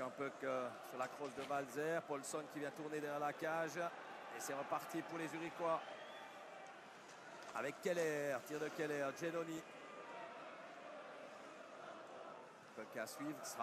un peu que sur la crosse de Valzer. Paulson qui vient tourner derrière la cage. Et c'est reparti pour les Uriquois. Avec Keller, tir de Keller, Genoni. Puck à suivre, sera